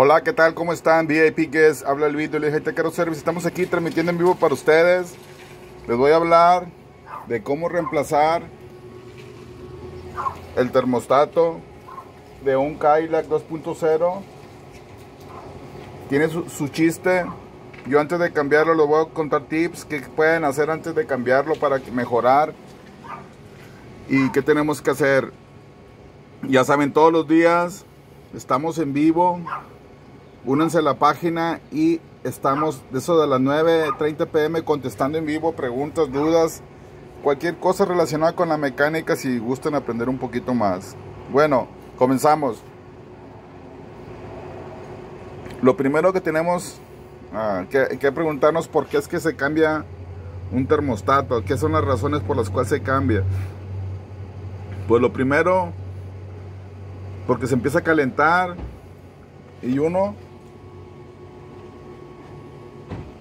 Hola, ¿qué tal? ¿Cómo están? VIP Guest, habla el video LGT Caro Service. Estamos aquí transmitiendo en vivo para ustedes. Les voy a hablar de cómo reemplazar el termostato de un Cadillac 2.0. Tiene su, su chiste. Yo antes de cambiarlo les voy a contar tips que pueden hacer antes de cambiarlo para mejorar. Y qué tenemos que hacer. Ya saben, todos los días estamos en vivo únanse a la página y estamos de eso de las 9.30 pm contestando en vivo preguntas, dudas, cualquier cosa relacionada con la mecánica si gustan aprender un poquito más. Bueno, comenzamos. Lo primero que tenemos ah, que, que preguntarnos por qué es que se cambia un termostato, qué son las razones por las cuales se cambia. Pues lo primero, porque se empieza a calentar y uno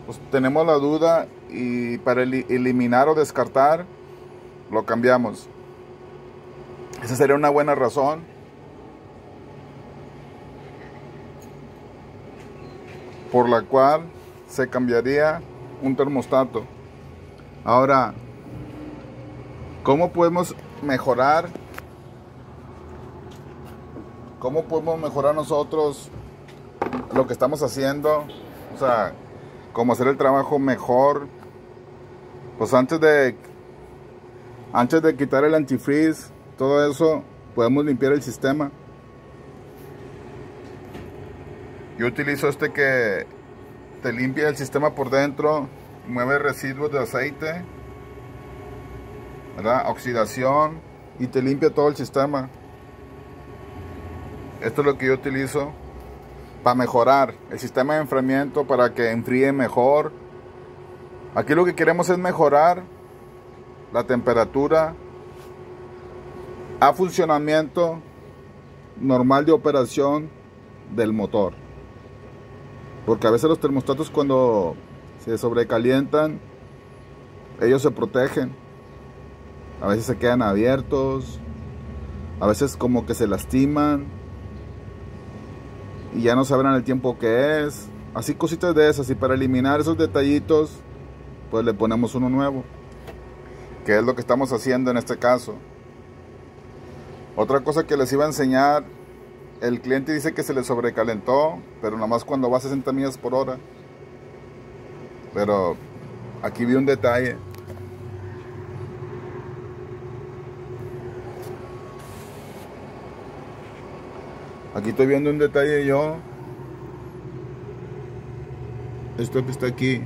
pues tenemos la duda y para eliminar o descartar lo cambiamos. Esa sería una buena razón. Por la cual se cambiaría un termostato. Ahora, ¿cómo podemos mejorar? ¿Cómo podemos mejorar nosotros lo que estamos haciendo? O sea, cómo hacer el trabajo mejor. Pues antes de antes de quitar el antifreeze, todo eso, podemos limpiar el sistema. Yo utilizo este que te limpia el sistema por dentro, mueve residuos de aceite, ¿verdad? oxidación y te limpia todo el sistema. Esto es lo que yo utilizo para mejorar el sistema de enfriamiento para que enfríe mejor. Aquí lo que queremos es mejorar la temperatura a funcionamiento normal de operación del motor. Porque a veces los termostatos cuando se sobrecalientan, ellos se protegen. A veces se quedan abiertos. A veces como que se lastiman y ya no sabrán el tiempo que es. Así cositas de esas. Y para eliminar esos detallitos, pues le ponemos uno nuevo. Que es lo que estamos haciendo en este caso. Otra cosa que les iba a enseñar. El cliente dice que se le sobrecalentó, pero nada más cuando va a 60 millas por hora. Pero aquí vi un detalle. Aquí estoy viendo un detalle yo. Esto que está aquí.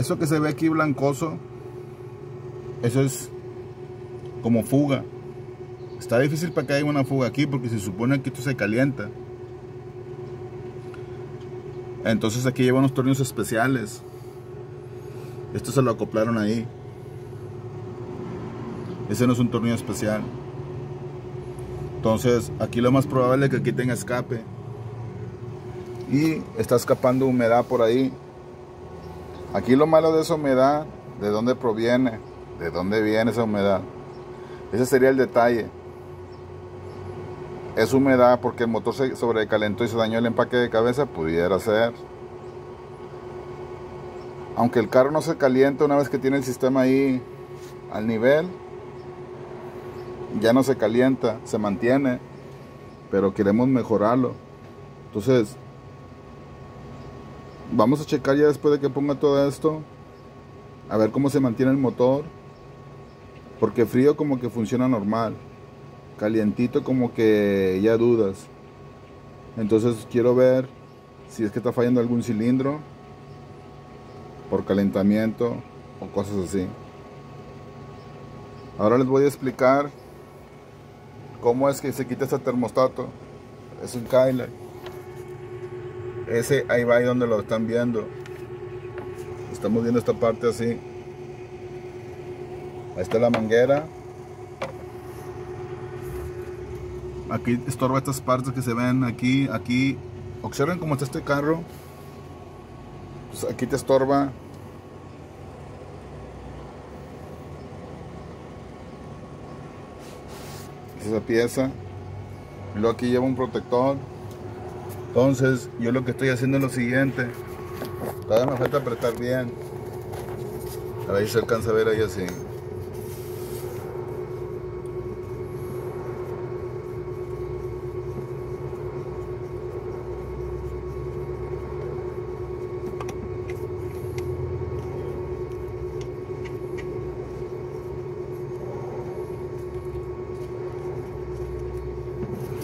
Eso que se ve aquí blancoso, eso es como fuga. Está difícil para que haya una fuga aquí porque se supone que esto se calienta. Entonces aquí lleva unos tornillos especiales. Esto se lo acoplaron ahí. Ese no es un tornillo especial. Entonces, aquí lo más probable es que aquí tenga escape. Y está escapando humedad por ahí. Aquí lo malo de esa humedad, ¿de dónde proviene? ¿De dónde viene esa humedad? Ese sería el detalle. Es humedad porque el motor se sobrecalentó y se dañó el empaque de cabeza, pudiera ser aunque el carro no se calienta una vez que tiene el sistema ahí al nivel, ya no se calienta, se mantiene, pero queremos mejorarlo. Entonces, vamos a checar ya después de que ponga todo esto, a ver cómo se mantiene el motor, porque frío como que funciona normal, calientito como que ya dudas. Entonces quiero ver si es que está fallando algún cilindro por calentamiento o cosas así. Ahora les voy a explicar cómo es que se quita este termostato. Es un Kyler. Ese ahí va ahí donde lo están viendo. Estamos viendo esta parte así. Ahí está la manguera. Aquí estorba estas partes que se ven aquí, aquí. Observen cómo está este carro. Pues, aquí te estorba. Esa pieza. Y luego aquí lleva un protector. Entonces, yo lo que estoy haciendo es lo siguiente. Todavía me falta apretar bien. A ver si se alcanza a ver ahí así.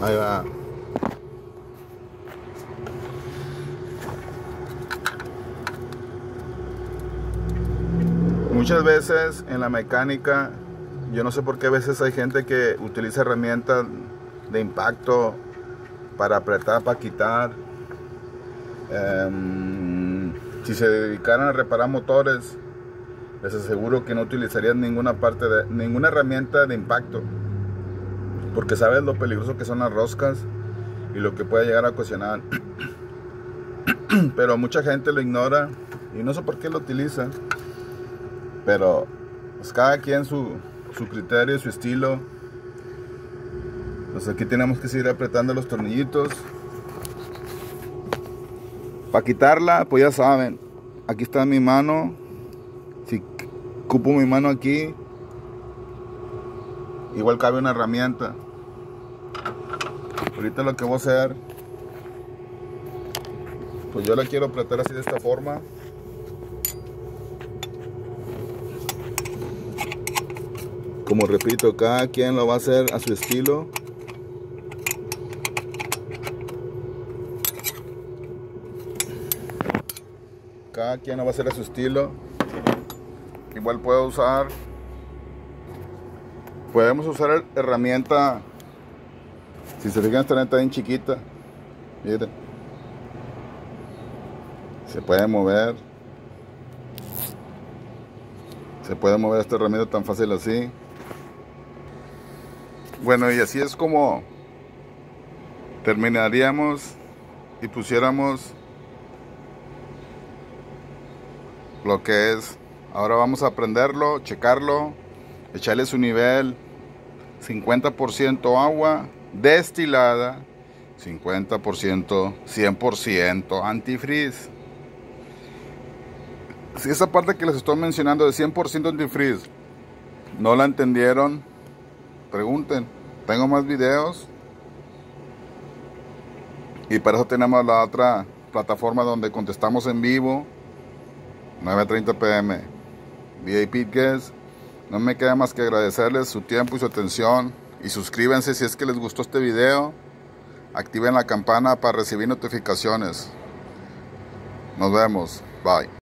Ahí va. Muchas veces en la mecánica, yo no sé por qué a veces hay gente que utiliza herramientas de impacto para apretar, para quitar. Em, si se dedicaran a reparar motores, les aseguro que no utilizarían ninguna parte de ninguna herramienta de impacto porque sabes lo peligroso que son las roscas y lo que puede llegar a ocasionar. Pero mucha gente lo ignora y no sé por qué lo utiliza. Pero pues cada quien su, su criterio, su estilo. Pues aquí tenemos que seguir apretando los tornillitos. Para quitarla, pues ya saben. Aquí está mi mano. Si cupo mi mano aquí, igual cabe una herramienta. Ahorita lo que voy a hacer pues yo la quiero apretar así de esta forma. Como repito cada quien lo va a hacer a su estilo. Cada quien lo va a hacer a su estilo. Igual puedo usar podemos usar herramienta si se fijan esta neta bien chiquita miren se puede mover. Se puede mover esta herramienta tan fácil así. Bueno y así es como terminaríamos y pusiéramos lo que es. Ahora vamos a aprenderlo checarlo echarle su nivel 50% agua destilada 50% 100% antifreeze. Si esa parte que les estoy mencionando de 100% antifreeze no la entendieron pregunten. Tengo más videos. Y para eso tenemos la otra plataforma donde contestamos en vivo 9.30 pm VIP Guest no me queda más que agradecerles su tiempo y su atención y suscríbanse si es que les gustó este video. Activen la campana para recibir notificaciones. Nos vemos. Bye.